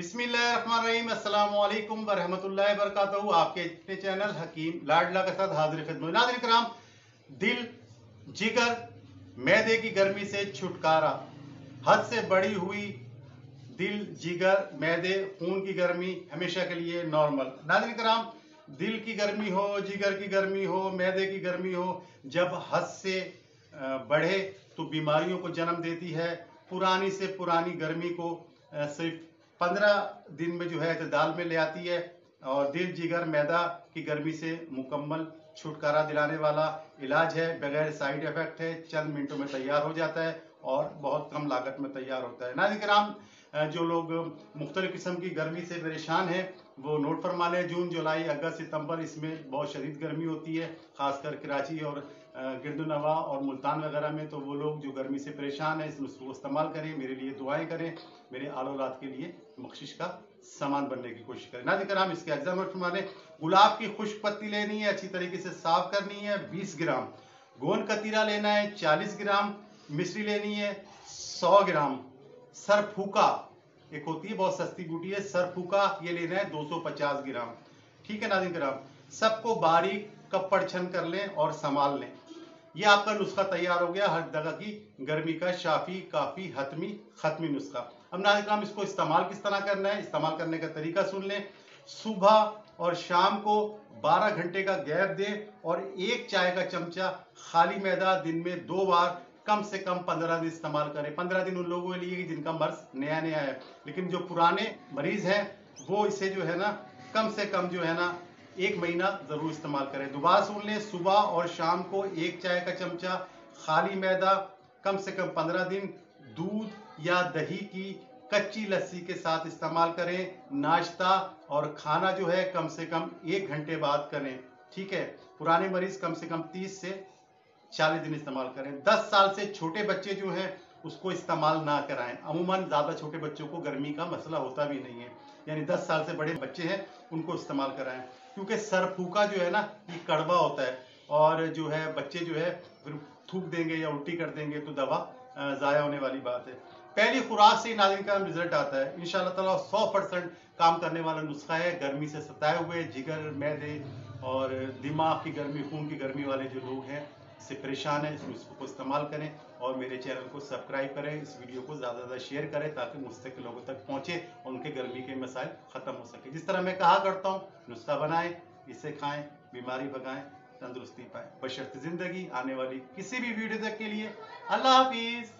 बिस्मिल्लाहिर्रहमानिर्रहीम। अस्सलाम वालेकुम व रहमतुल्लाहि व बरकातहू आपके अपने चैनल हकीम लाडला के साथ हाजिर खिदमत। नाज़रीन कराम, दिल जिगर, मैदे की गर्मी से छुटकारा। हद से बढ़ी हुई दिल जिगर, मैदे, खून की गर्मी हमेशा के लिए नॉर्मल। नाज़रीन कराम, दिल की गर्मी हो, जिगर की गर्मी हो, मैदे की गर्मी हो, जब हद से बढ़े तो बीमारियों को जन्म देती है। पुरानी से पुरानी गर्मी को सिर्फ़ पंद्रह दिन में जो है दाल में ले आती है और दिल जिगर मैदा की गर्मी से मुकम्मल छुटकारा दिलाने वाला इलाज है। बगैर साइड इफ़ेक्ट है, चंद मिनटों में तैयार हो जाता है और बहुत कम लागत में तैयार होता है। नाजिक राम जो लोग मुख्तलिफ़ किस्म की गर्मी से परेशान हैं, वो नोट फरमा लें, जून, जुलाई, अगस्त, सितंबर, इसमें बहुत शदीद गर्मी होती है, खासकर कराची और गिरदनवा और मुल्तान वगैरह में तो वो लोग जो गर्मी से परेशान है को इस्तेमाल करें, मेरे लिए दुआएँ करें, मेरे आल औलाद के लिए बख्शिश का सामान बनने की कोशिश करें। ना दिक्कत हम इसके एग्ज़ाम नोट फरमा लें, गुलाब की खुश्क पत्ती लेनी है, अच्छी तरीके से साफ़ करनी है, बीस ग्राम। गोंद कतीरा लेना है, चालीस ग्राम मिश्री लेनी है, सौ ग्राम। सरफूका एक होती है, बहुत सस्ती बूटी है सरफूका ये लेना है 250 ग्राम। ठीक है नाजिन ग्राम सबको बारीक कपड़ छन कर लें और संभाल लें। ये आपका नुस्खा तैयार हो गया, हर जगह की गर्मी का शाफी, काफ़ी, हतमी, खत्मी नुस्खा। अब नाजिन ग्राम इसको इस्तेमाल किस तरह करना है? इस्तेमाल करने का तरीका सुन लें। सुबह और शाम को 12 घंटे का गैप दें और एक चाय का चमचा खाली मैदा दिन में दो बार कम से कम पंद्रह दिन इस्तेमाल करें। पंद्रह दिन उन लोगों के लिए जिनका मर्ज नया नया है। लेकिन जो पुराने मरीज़ हैं, वो इसे जो है ना, कम से कम जो है ना, एक महीना ज़रूर इस्तेमाल करें। दोबारा सुन लें, सुबह और शाम को एक चाय का चमचा, खाली मैदा, कम से कम पंद्रह दिन दूध या दही की कच्ची लस्सी के साथ इस्तेमाल करें। नाश्ता और खाना जो है, कम से कम एक घंटे बाद करें। ठीक है? पुराने मरीज़ कम से कम 30 से चालीस दिन इस्तेमाल करें। दस साल से छोटे बच्चे जो हैं, उसको इस्तेमाल ना कराएँ। अमूमन ज़्यादा छोटे बच्चों को गर्मी का मसला होता भी नहीं है। यानी दस साल से बड़े बच्चे हैं, उनको इस्तेमाल कराएँ। क्योंकि सर फूका जो है ना, ये कड़वा होता है। और जो है, बच्चे जो है, फिर थूक देंगे या उल्टी कर देंगे तो दवा ज़ाया होने वाली बात है। पहली खुराक से ही नाजिन का रिज़ल्ट आता है। इन ताला सौ परसेंट काम करने वाला नुस्खा है। गर्मी से सताए हुए, जिगर, मैदे और दिमाग की गर्मी, खून की गर्मी वाले जो लोग हैं से परेशान है इस नुस्खे को इस्तेमाल करें और मेरे चैनल को सब्सक्राइब करें, इस वीडियो को ज़्यादा ज़्यादा शेयर करें ताकि मुझसे लोगों तक पहुँचे और उनके गर्मी के मसाइल ख़त्म हो सके। जिस तरह मैं कहा करता हूँ, नुस्खा बनाएँ, इसे खाएँ, बीमारी भगाएँ, तंदुरुस्ती पाए। बशर्त ज़िंदगी आने वाली किसी भी वीडियो तक के लिए अल्लाह हाफिज़।